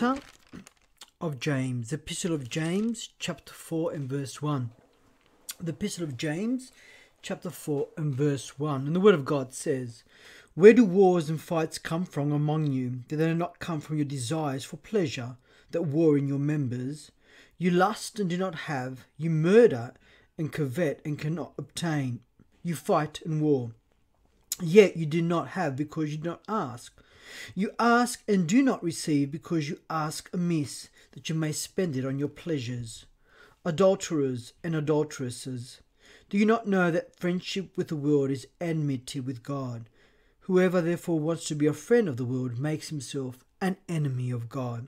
letter of James, the Epistle of James, chapter 4 and verse 1. The Epistle of James, chapter 4 and verse 1. And the Word of God says, Where do wars and fights come from among you? Do they not come from your desires for pleasure that war in your members? You lust and do not have, you murder and covet and cannot obtain. You fight and war. Yet you do not have because you do not ask. You ask and do not receive because you ask amiss, that you may spend it on your pleasures. Adulterers and adulteresses, do you not know that friendship with the world is enmity with God? Whoever therefore wants to be a friend of the world makes himself an enemy of God.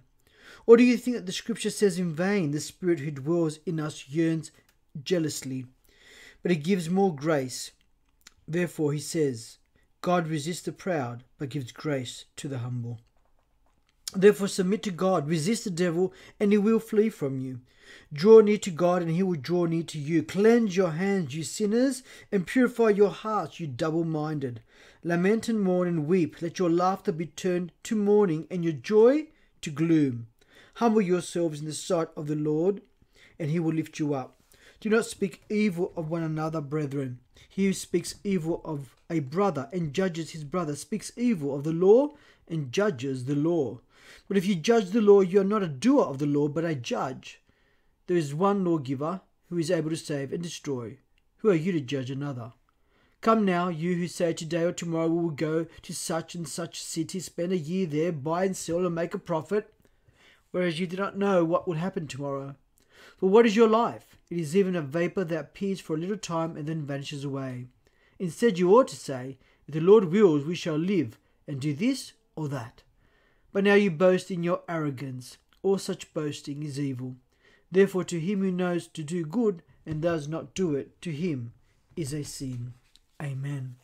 Or do you think that the scripture says in vain, the Spirit who dwells in us yearns jealously? But he gives more grace. Therefore, he says, God resists the proud, but gives grace to the humble. Therefore, submit to God, resist the devil, and he will flee from you. Draw near to God, and he will draw near to you. Cleanse your hands, you sinners, and purify your hearts, you double minded. Lament and mourn and weep. Let your laughter be turned to mourning, and your joy to gloom. Humble yourselves in the sight of the Lord, and he will lift you up. Do not speak evil of one another, brethren. He who speaks evil of a brother and judges his brother speaks evil of the law and judges the law. But if you judge the law, you are not a doer of the law, but a judge. There is one lawgiver who is able to save and destroy. Who are you to judge another? Come now, you who say today or tomorrow we will go to such and such city, spend a year there, buy and sell and make a profit, whereas you do not know what will happen tomorrow. For what is your life? It is even a vapor that appears for a little time and then vanishes away. Instead, you ought to say, If the Lord wills, we shall live and do this or that. But now you boast in your arrogance. All such boasting is evil. Therefore, to him who knows to do good and does not do it, to him is a sin. Amen.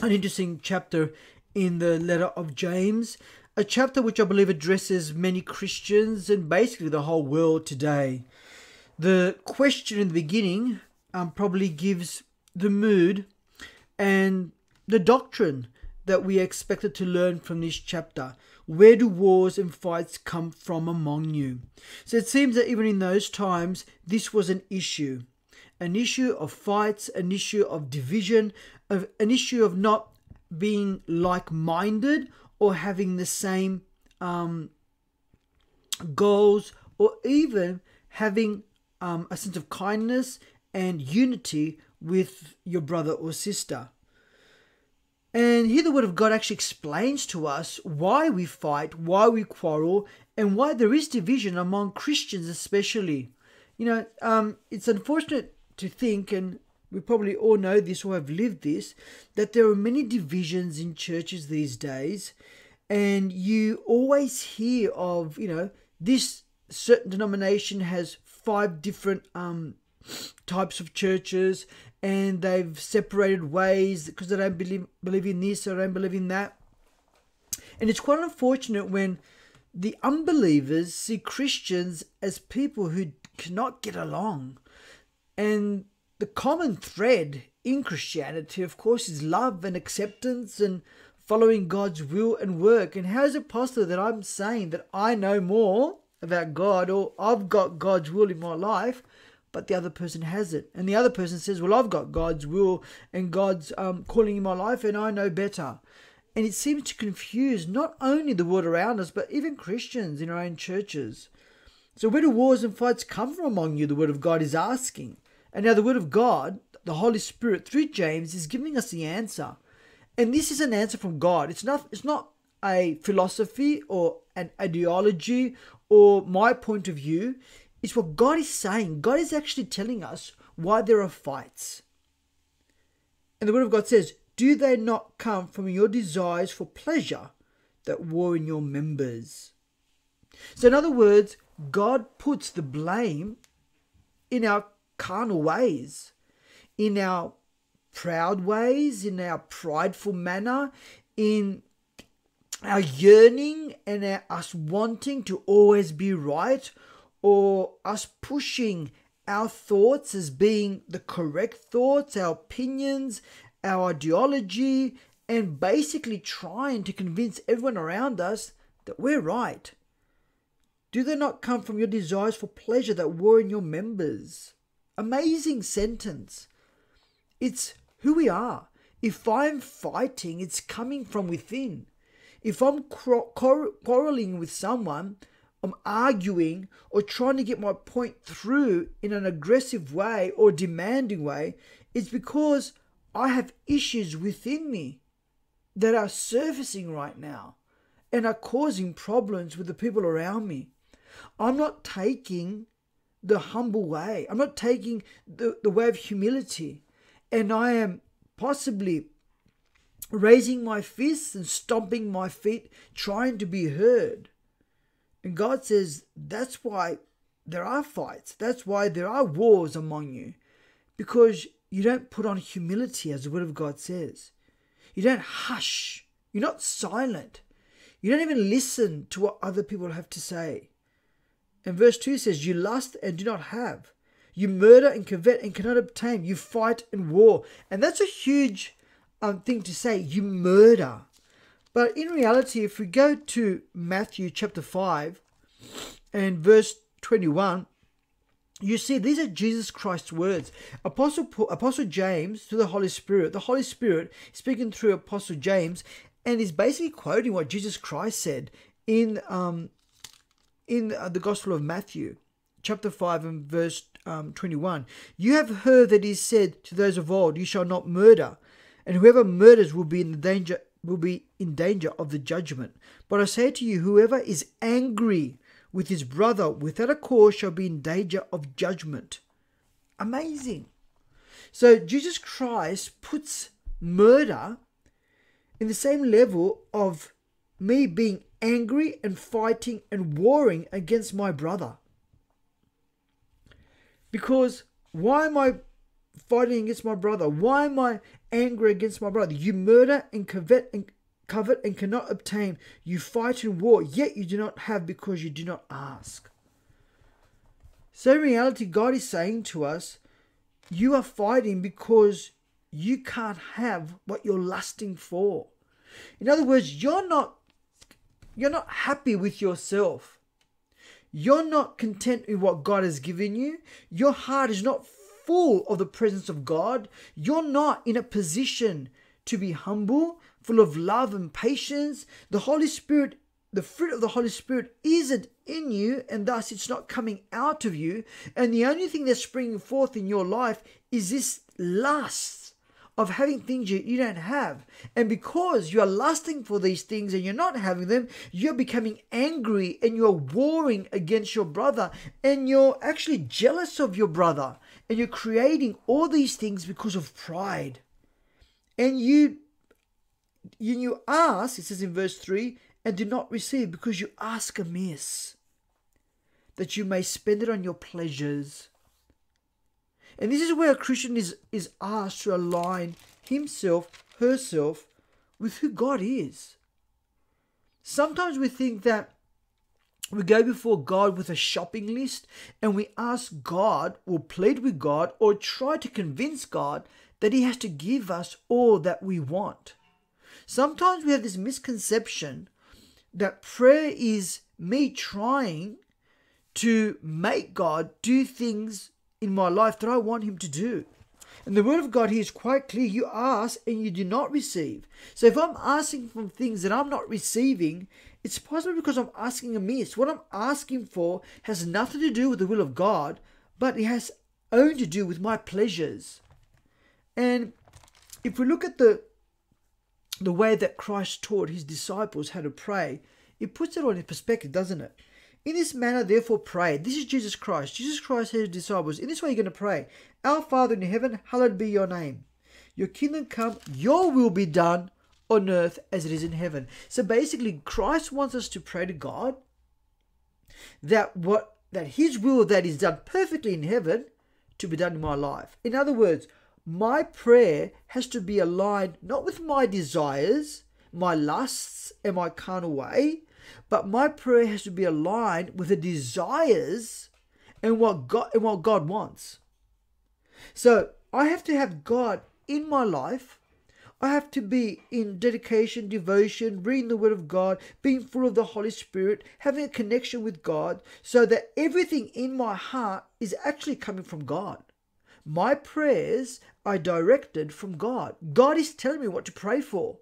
An interesting chapter in the letter of James a chapter which I believe addresses many Christians and basically the whole world today. The question in the beginning um, probably gives the mood and the doctrine that we expected to learn from this chapter. Where do wars and fights come from among you? So it seems that even in those times, this was an issue an issue of fights, an issue of division, of an issue of not being like minded or having the same um, goals or even having um, a sense of kindness and unity with your brother or sister. And here the Word of God actually explains to us why we fight, why we quarrel, and why there is division among Christians, especially. You know, um, it's unfortunate to think, and we probably all know this or have lived this, that there are many divisions in churches these days, and you always hear of, you know, this certain denomination has five different um, types of churches, and they've separated ways because they don't believe believe in this or don't believe in that. And it's quite unfortunate when the unbelievers see Christians as people who cannot get along. And the common thread in Christianity, of course, is love and acceptance and following God's will and work. And how is it possible that I'm saying that I know more about God or I've got God's will in my life, but the other person has it. And the other person says, Well, I've got God's will and God's um, calling in my life, and I know better. And it seems to confuse not only the world around us, but even Christians in our own churches. So, where do wars and fights come from among you? The Word of God is asking. And now, the Word of God, the Holy Spirit, through James, is giving us the answer. And this is an answer from God. It's not it's not a philosophy or an ideology or my point of view. It's what God is saying. God is actually telling us why there are fights. And the word of God says, Do they not come from your desires for pleasure that war in your members? So, in other words, God puts the blame in our carnal ways, in our proud ways, in our prideful manner, in our yearning and our, us wanting to always be right, or us pushing our thoughts as being the correct thoughts, our opinions, our ideology, and basically trying to convince everyone around us that we're right? Do they not come from your desires for pleasure that war in your members? Amazing sentence. It's who we are. If I'm fighting, it's coming from within. If I'm quarreling with someone, I'm arguing or trying to get my point through in an aggressive way or demanding way, is because I have issues within me that are surfacing right now and are causing problems with the people around me. I'm not taking the humble way. I'm not taking the, the way of humility. And I am possibly raising my fists and stomping my feet, trying to be heard. And God says that's why there are fights. That's why there are wars among you. Because you don't put on humility, as the Word of God says. You don't hush. You're not silent. You don't even listen to what other people have to say. And verse 2 says, You lust and do not have. You murder and covet and cannot obtain. You fight and war. And that's a huge um, thing to say. You murder. But in reality, if we go to Matthew chapter 5 and verse 21, you see, these are Jesus Christ's words. Apostle, Apostle James, through the Holy Spirit, the Holy Spirit speaking through Apostle James, and is basically quoting what Jesus Christ said in um, in uh, the Gospel of Matthew, chapter 5 and verse um, 21. You have heard that he said to those of old, You shall not murder, and whoever murders will be in the danger will be in danger of the judgment. But I say to you, whoever is angry with his brother without a cause shall be in danger of judgment. Amazing. So Jesus Christ puts murder in the same level of me being angry and fighting and warring against my brother. Because why am I fighting against my brother? Why am I angry against my brother? You murder and covet and covet and cannot obtain. You fight in war, yet you do not have because you do not ask. So in reality, God is saying to us, you are fighting because you can't have what you're lusting for. In other words, you're not you're not happy with yourself. You're not content with what God has given you. Your heart is not full of the presence of God. You're not in a position to be humble, full of love and patience. The Holy Spirit, the fruit of the Holy Spirit isn't in you, and thus it's not coming out of you. And the only thing that's springing forth in your life is this lust of having things you, you don't have. And because you are lusting for these things and you're not having them, you're becoming angry and you're warring against your brother and you're actually jealous of your brother and you're creating all these things because of pride. And you you, you ask, it says in verse 3, and do not receive because you ask amiss, that you may spend it on your pleasures. And this is where a Christian is, is asked to align himself, herself, with who God is. Sometimes we think that we go before God with a shopping list and we ask God or plead with God or try to convince God that He has to give us all that we want. Sometimes we have this misconception that prayer is me trying to make God do things in my life that I want Him to do. And the word of God here is quite clear. You ask and you do not receive. So if I'm asking for things that I'm not receiving, it's possibly because I'm asking amiss. What I'm asking for has nothing to do with the will of God, but it has only to do with my pleasures. And if we look at the the way that Christ taught his disciples how to pray, it puts it all in perspective, doesn't it? In this manner, therefore, pray. This is Jesus Christ. Jesus Christ said to his disciples, In this way, you're going to pray Our Father in heaven, hallowed be your name. Your kingdom come, your will be done on earth as it is in heaven. So basically, Christ wants us to pray to God that what that his will that is done perfectly in heaven to be done in my life. In other words, my prayer has to be aligned not with my desires, my lusts, and my carnal way, but my prayer has to be aligned with the desires and what God and what God wants. So I have to have God in my life. I have to be in dedication, devotion, reading the Word of God, being full of the Holy Spirit, having a connection with God, so that everything in my heart is actually coming from God. My prayers are directed from God. God is telling me what to pray for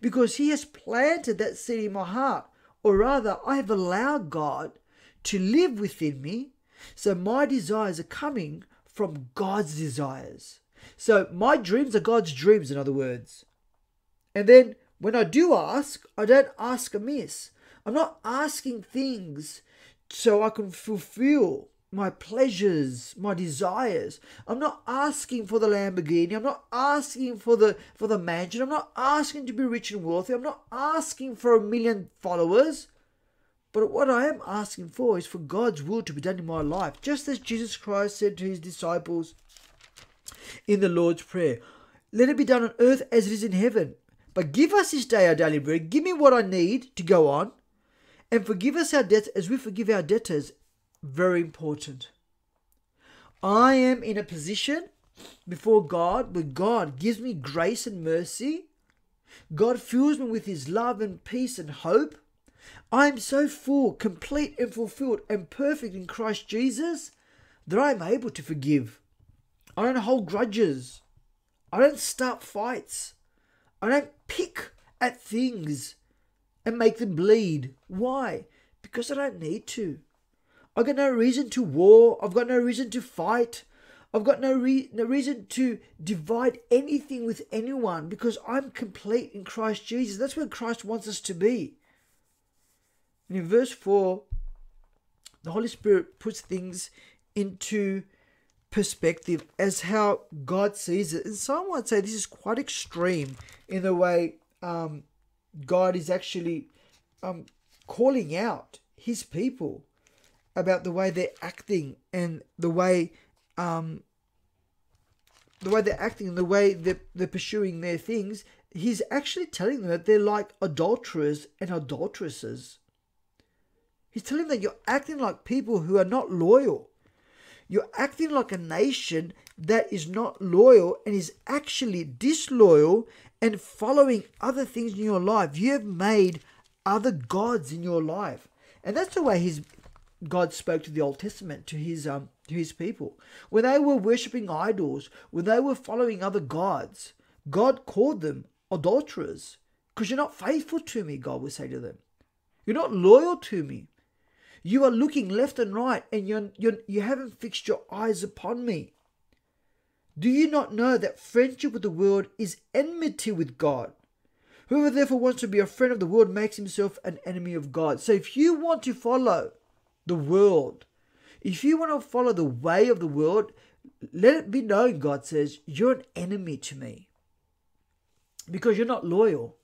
because He has planted that seed in my heart. Or rather, I have allowed God to live within me. So my desires are coming from God's desires. So my dreams are God's dreams, in other words. And then when I do ask, I don't ask amiss. I'm not asking things so I can fulfill my pleasures, my desires. I'm not asking for the Lamborghini. I'm not asking for the for the mansion. I'm not asking to be rich and wealthy. I'm not asking for a million followers. But what I am asking for is for God's will to be done in my life, just as Jesus Christ said to his disciples in the Lord's Prayer. Let it be done on earth as it is in heaven. But give us this day our daily bread. Give me what I need to go on. And forgive us our debts as we forgive our debtors. Very important. I am in a position before God where God gives me grace and mercy. God fills me with His love and peace and hope. I am so full, complete, and fulfilled and perfect in Christ Jesus that I am able to forgive. I don't hold grudges. I don't start fights. I don't pick at things and make them bleed. Why? Because I don't need to. I've got no reason to war. I've got no reason to fight. I've got no, re- no reason to divide anything with anyone because I'm complete in Christ Jesus. That's where Christ wants us to be. And in verse 4, the Holy Spirit puts things into perspective as how God sees it. And some might say this is quite extreme in the way um, God is actually um, calling out his people about the way they're acting and the way um, the way they're acting and the way they're, they're pursuing their things. He's actually telling them that they're like adulterers and adulteresses. He's telling them that you're acting like people who are not loyal you're acting like a nation that is not loyal and is actually disloyal and following other things in your life. You have made other gods in your life. And that's the way his God spoke to the Old Testament to his um to his people. When they were worshipping idols, when they were following other gods, God called them adulterers because you're not faithful to me, God would say to them. You're not loyal to me. You are looking left and right and you're, you're, you haven't fixed your eyes upon me. Do you not know that friendship with the world is enmity with God? Whoever therefore wants to be a friend of the world makes himself an enemy of God. So if you want to follow the world, if you want to follow the way of the world, let it be known, God says, you're an enemy to me. Because you're not loyal.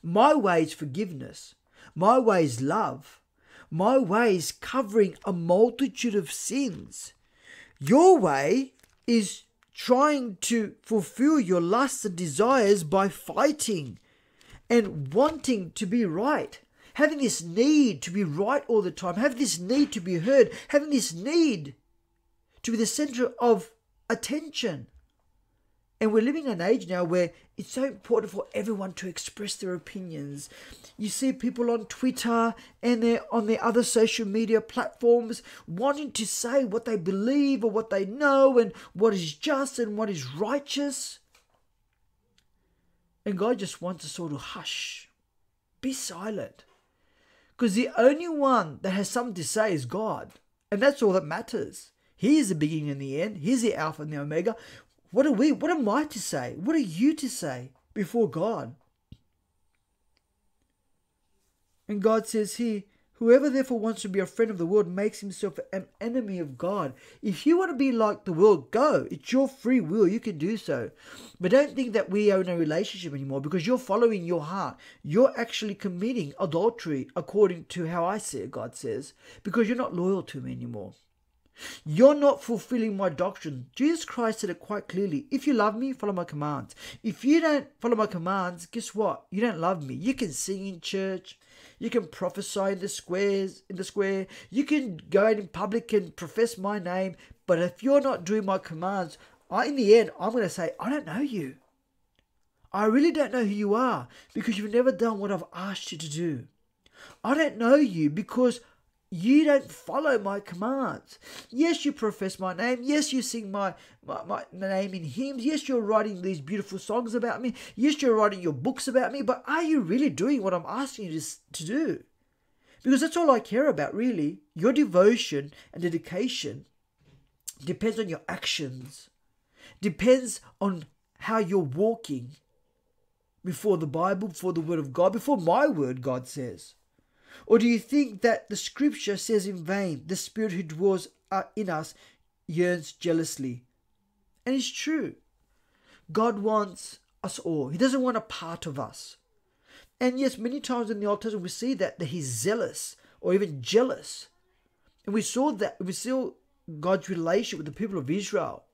My way is forgiveness. My way is love my way is covering a multitude of sins. Your way is trying to fulfill your lusts and desires by fighting and wanting to be right. Having this need to be right all the time, having this need to be heard, having this need to be the center of attention. And we're living in an age now where it's so important for everyone to express their opinions. You see people on Twitter and they're on their other social media platforms wanting to say what they believe or what they know and what is just and what is righteous. And God just wants us sort of hush, be silent. Because the only one that has something to say is God. And that's all that matters. He is the beginning and the end. He's the Alpha and the Omega. What are we? What am I to say? What are you to say before God? And God says here, Whoever therefore wants to be a friend of the world makes himself an enemy of God. If you want to be like the world, go. It's your free will. You can do so. But don't think that we are in a relationship anymore because you're following your heart. You're actually committing adultery according to how I see it, God says, because you're not loyal to me anymore. You're not fulfilling my doctrine. Jesus Christ said it quite clearly. If you love me, follow my commands. If you don't follow my commands, guess what? You don't love me. You can sing in church. You can prophesy in the squares, in the square. You can go out in public and profess my name. But if you're not doing my commands, I, in the end, I'm going to say, I don't know you. I really don't know who you are because you've never done what I've asked you to do. I don't know you because you don't follow my commands. Yes, you profess my name. Yes, you sing my, my, my name in hymns. Yes, you're writing these beautiful songs about me. Yes, you're writing your books about me. But are you really doing what I'm asking you to, to do? Because that's all I care about, really. Your devotion and dedication depends on your actions, depends on how you're walking before the Bible, before the Word of God, before my Word, God says. Or do you think that the scripture says in vain, the spirit who dwells uh, in us yearns jealously? And it's true. God wants us all. He doesn't want a part of us. And yes, many times in the Old Testament we see that, that he's zealous or even jealous. And we saw that we saw God's relationship with the people of Israel.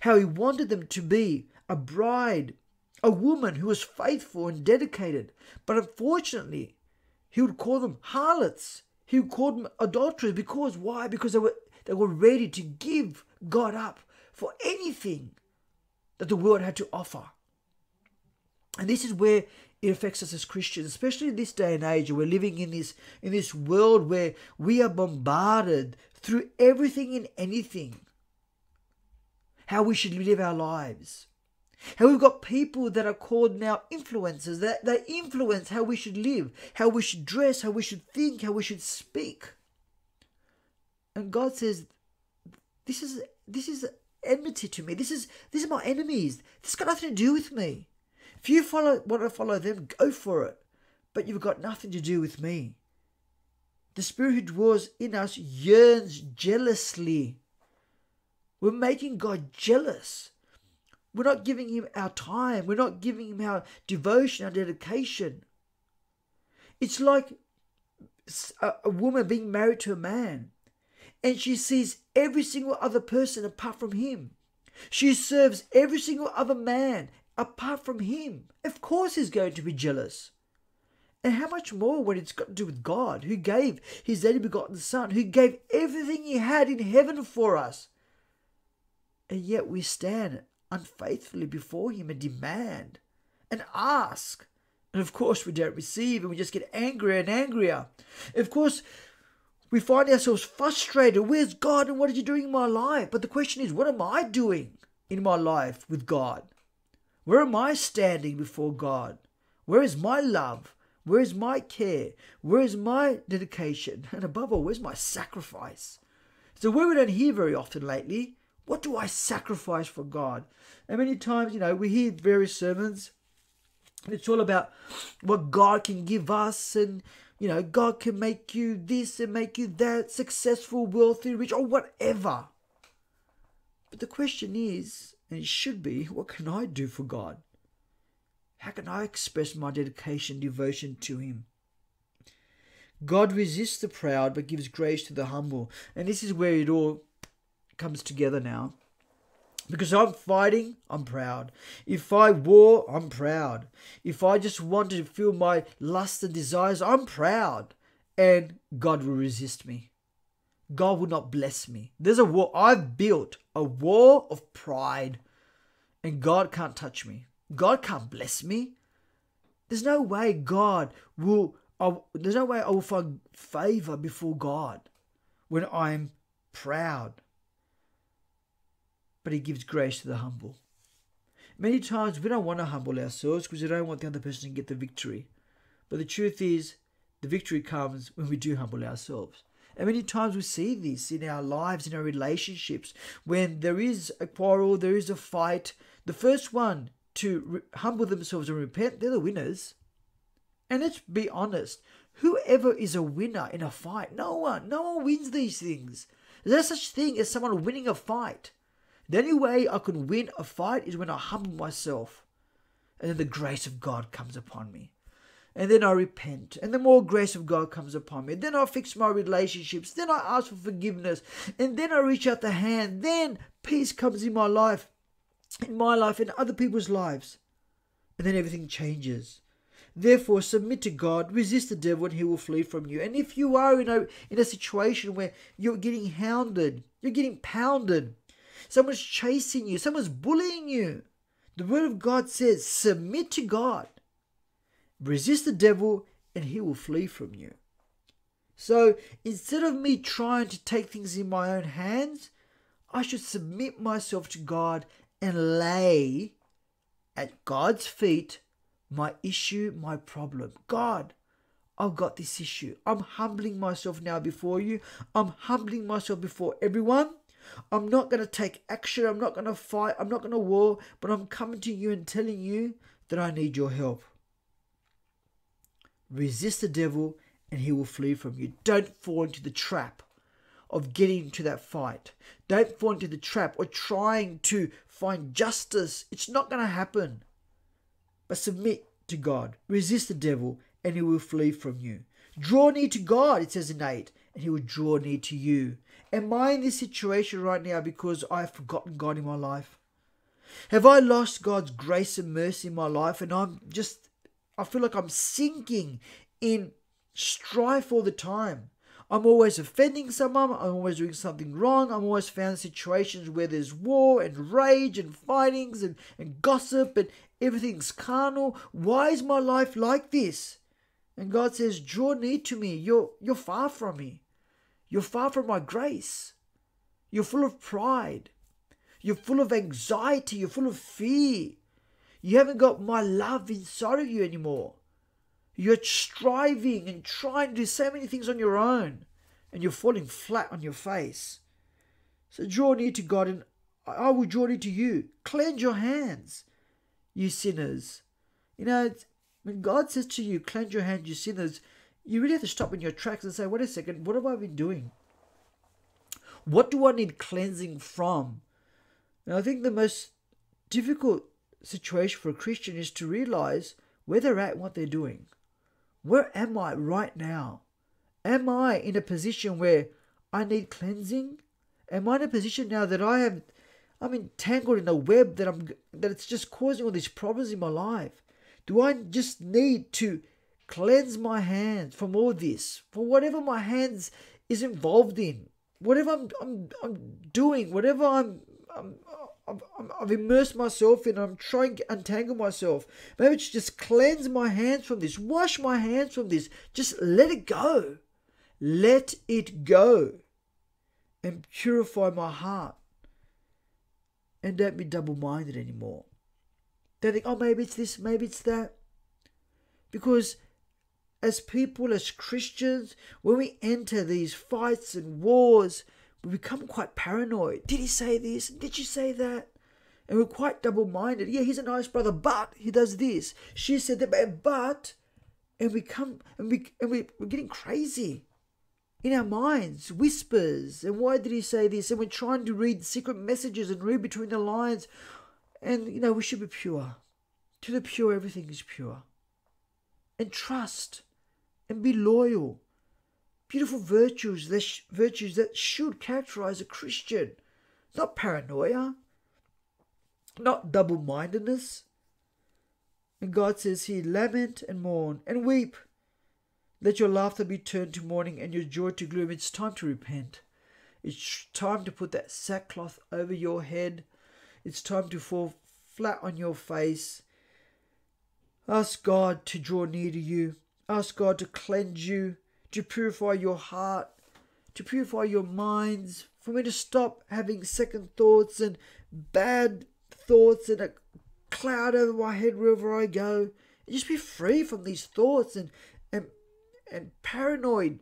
How he wanted them to be a bride, a woman who was faithful and dedicated. But unfortunately, he would call them harlots. He would call them adulterers because why? Because they were they were ready to give God up for anything that the world had to offer. And this is where it affects us as Christians, especially in this day and age. We're living in this in this world where we are bombarded through everything and anything. How we should live our lives. How we've got people that are called now influencers, that they influence how we should live, how we should dress, how we should think, how we should speak. And God says, This is this is enmity to me. This is this is my enemies. This has got nothing to do with me. If you follow want to follow them, go for it. But you've got nothing to do with me. The spirit who dwells in us yearns jealously. We're making God jealous. We're not giving him our time. We're not giving him our devotion, our dedication. It's like a, woman being married to a man and she sees every single other person apart from him. She serves every single other man apart from him. Of course, he's going to be jealous. And how much more when it's got to do with God, who gave his only begotten Son, who gave everything he had in heaven for us. And yet we stand unfaithfully before Him and demand and ask. And of course, we don't receive and we just get angrier and angrier. Of course, we find ourselves frustrated. Where's God and what are you doing in my life? But the question is, what am I doing in my life with God? Where am I standing before God? Where is my love? Where is my care? Where is my dedication? And above all, where's my sacrifice? It's a word we don't hear very often lately. What do I sacrifice for God? And many times, you know, we hear various sermons, and it's all about what God can give us, and, you know, God can make you this and make you that, successful, wealthy, rich, or whatever. But the question is, and it should be, what can I do for God? How can I express my dedication, devotion to Him? God resists the proud but gives grace to the humble. And this is where it all comes together now. Because I'm fighting, I'm proud. If I war, I'm proud. If I just want to feel my lust and desires, I'm proud. And God will resist me. God will not bless me. There's a war. I've built a wall of pride. And God can't touch me. God can't bless me. There's no way God will, there's no way I will find favor before God when I'm proud but He gives grace to the humble. Many times we don't want to humble ourselves because we don't want the other person to get the victory. But the truth is, the victory comes when we do humble ourselves. And many times we see this in our lives, in our relationships, when there is a quarrel, there is a fight. The first one to re- humble themselves and repent, they're the winners. And let's be honest, whoever is a winner in a fight, no one, no one wins these things. There's such thing as someone winning a fight. The only way I can win a fight is when I humble myself. And then the grace of God comes upon me. And then I repent. And the more grace of God comes upon me. Then I fix my relationships. Then I ask for forgiveness. And then I reach out the hand. Then peace comes in my life, in my life, in other people's lives. And then everything changes. Therefore, submit to God, resist the devil, and he will flee from you. And if you are in a, in a situation where you're getting hounded, you're getting pounded, Someone's chasing you. Someone's bullying you. The Word of God says, submit to God, resist the devil, and he will flee from you. So instead of me trying to take things in my own hands, I should submit myself to God and lay at God's feet my issue, my problem. God, I've got this issue. I'm humbling myself now before you. I'm humbling myself before everyone. I'm not going to take action. I'm not going to fight. I'm not going to war. But I'm coming to you and telling you that I need your help. Resist the devil and he will flee from you. Don't fall into the trap of getting into that fight. Don't fall into the trap or trying to find justice. It's not going to happen. But submit to God. Resist the devil and he will flee from you. Draw near to God, it says in 8, and he will draw near to you. Am I in this situation right now because I've forgotten God in my life? Have I lost God's grace and mercy in my life and I'm just, I feel like I'm sinking in strife all the time? I'm always offending someone, I'm always doing something wrong, I'm always found in situations where there's war and rage and fightings and, and gossip and everything's carnal. Why is my life like this? And God says, Draw near to me. You're, you're far from me. You're far from my grace. You're full of pride. You're full of anxiety. You're full of fear. You haven't got my love inside of you anymore. You're striving and trying to do so many things on your own, and you're falling flat on your face. So draw near to God, and I will draw near to you. Cleanse your hands, you sinners. You know, when God says to you, cleanse your hands, you sinners, you really have to stop in your tracks and say, wait a second, what have I been doing? What do I need cleansing from? And I think the most difficult situation for a Christian is to realize where they're at and what they're doing. Where am I right now? Am I in a position where I need cleansing? Am I in a position now that I have I'm entangled in a web that I'm that it's just causing all these problems in my life? Do I just need to cleanse my hands from all this, from whatever my hands is involved in, whatever I'm, I'm, I'm doing, whatever I'm, I'm, I'm, I've immersed myself in, I'm trying to untangle myself. Maybe it's just cleanse my hands from this, wash my hands from this, just let it go. Let it go and purify my heart. And don't be double minded anymore. They think, oh, maybe it's this, maybe it's that. Because as people, as Christians, when we enter these fights and wars, we become quite paranoid. Did he say this? Did she say that? And we're quite double minded. Yeah, he's a nice brother, but he does this. She said that, but, and we come, and, we, and we, we're getting crazy in our minds, whispers. And why did he say this? And we're trying to read secret messages and read between the lines. And, you know, we should be pure. To the pure, everything is pure. And trust and be loyal. Beautiful virtues, that sh- virtues that should characterize a Christian. Not paranoia, not double mindedness. And God says here, lament and mourn and weep. Let your laughter be turned to mourning and your joy to gloom. It's time to repent. It's time to put that sackcloth over your head. It's time to fall flat on your face. Ask God to draw near to you. Ask God to cleanse you, to purify your heart, to purify your minds, for me to stop having second thoughts and bad thoughts and a cloud over my head wherever I go. And just be free from these thoughts and and and paranoid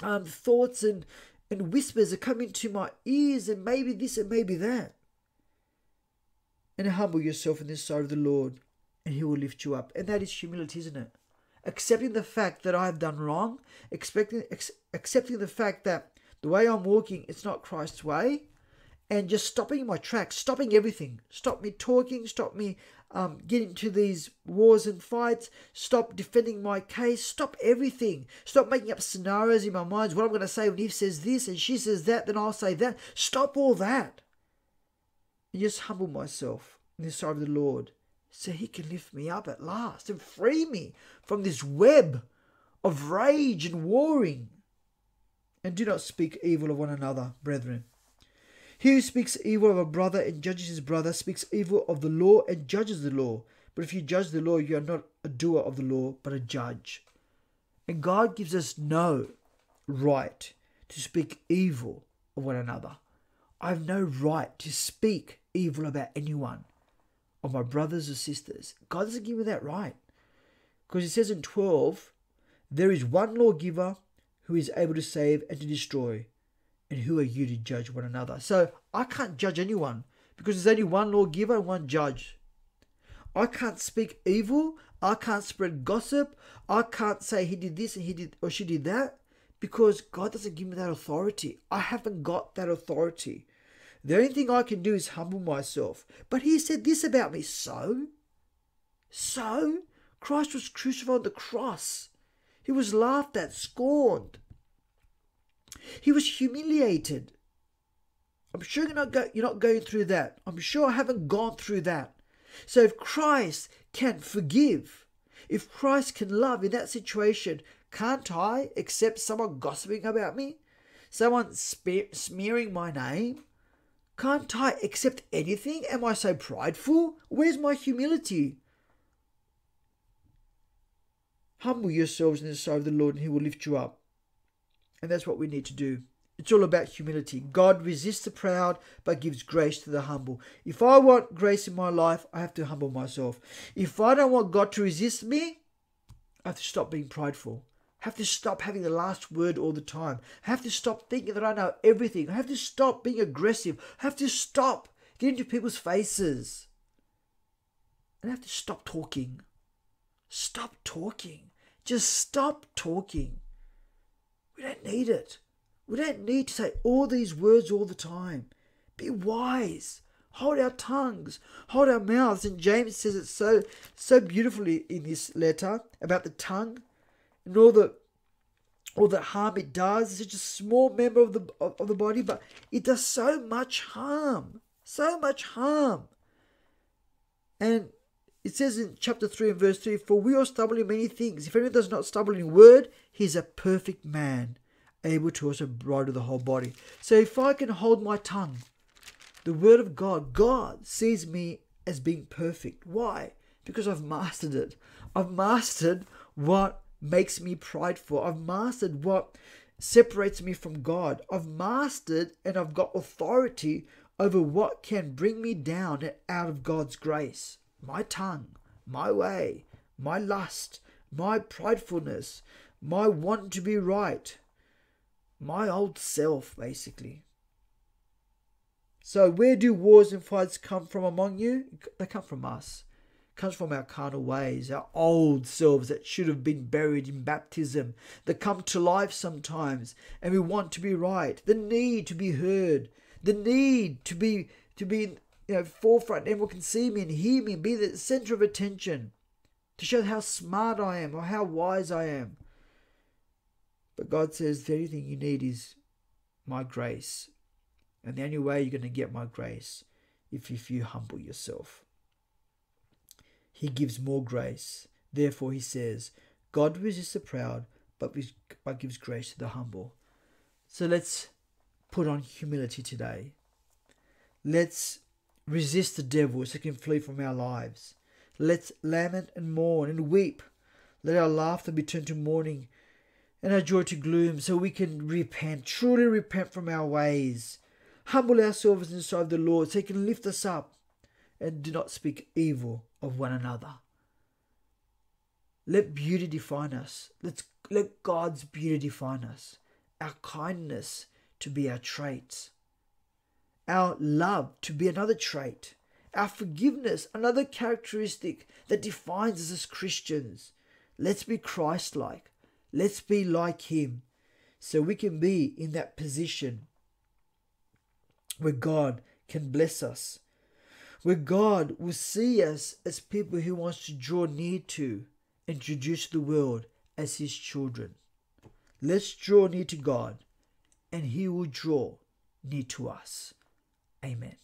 um, thoughts and and whispers that come into my ears and maybe this and maybe that. And humble yourself in the sight of the Lord and he will lift you up. And that is humility, isn't it? Accepting the fact that I have done wrong, expecting, ex- accepting the fact that the way I'm walking, it's not Christ's way, and just stopping my tracks, stopping everything. Stop me talking, stop me um, getting to these wars and fights, stop defending my case, stop everything. Stop making up scenarios in my mind. What I'm going to say when Eve says this and she says that, then I'll say that. Stop all that. And just humble myself in the sight of the Lord so he can lift me up at last and free me from this web of rage and warring. And do not speak evil of one another, brethren. He who speaks evil of a brother and judges his brother speaks evil of the law and judges the law. But if you judge the law, you are not a doer of the law, but a judge. And God gives us no right to speak evil of one another. I have no right to speak evil about anyone, of my brothers or sisters. God doesn't give me that right. Because it says in 12, there is one lawgiver who is able to save and to destroy. And who are you to judge one another? So I can't judge anyone because there's only one lawgiver and one judge. I can't speak evil. I can't spread gossip. I can't say he did this and he did or she did that because God doesn't give me that authority. I haven't got that authority. The only thing I can do is humble myself. But he said this about me. So? So? Christ was crucified on the cross. He was laughed at, scorned. He was humiliated. I'm sure you're not, go, you're not going through that. I'm sure I haven't gone through that. So if Christ can forgive, if Christ can love in that situation, can't I accept someone gossiping about me? Someone spe- smearing my name? Can't I accept anything? Am I so prideful? Where's my humility? Humble yourselves in the sight of the Lord, and He will lift you up. And that's what we need to do. It's all about humility. God resists the proud but gives grace to the humble. If I want grace in my life, I have to humble myself. If I don't want God to resist me, I have to stop being prideful. Have to stop having the last word all the time. I have to stop thinking that I know everything. I have to stop being aggressive. I have to stop getting into people's faces. And I have to stop talking. Stop talking. Just stop talking. We don't need it. We don't need to say all these words all the time. Be wise. Hold our tongues. Hold our mouths. And James says it so so beautifully in this letter about the tongue all the all the harm it does. It's just a small member of the of, the body, but it does so much harm. So much harm. And it says in chapter 3 and verse 3 For we all stumble in many things. If anyone does not stumble in word, he is a perfect man, able to also bridle the whole body. So if I can hold my tongue, the word of God, God sees me as being perfect. Why? Because I've mastered it. I've mastered what makes me prideful. I've mastered what separates me from God. I've mastered and I've got authority over what can bring me down out of God's grace. My tongue, my way, my lust, my pridefulness, my want to be right, my old self, basically. So, where do wars and fights come from among you? They come from us comes from our carnal ways, our old selves that should have been buried in baptism, that come to life sometimes, and we want to be right. The need to be heard, the need to be to be in you know forefront, everyone can see me and hear me be the center of attention, to show how smart I am or how wise I am. But God says the only thing you need is my grace. And the only way you're going to get my grace if, if you humble yourself he gives more grace. Therefore, he says, God resists the proud, but, but gives grace to the humble. So let's put on humility today. Let's resist the devil so he can flee from our lives. Let's lament and mourn and weep. Let our laughter be turned to mourning and our joy to gloom so we can repent, truly repent from our ways. Humble ourselves inside the Lord so he can lift us up and do not speak evil of one another. Let beauty define us. Let's let God's beauty define us. Our kindness to be our traits. Our love to be another trait. Our forgiveness, another characteristic that defines us as Christians. Let's be Christ like. Let's be like Him so we can be in that position where God can bless us where God will see us as people He wants to draw near to, introduce the world as His children. Let's draw near to God, and He will draw near to us. Amen.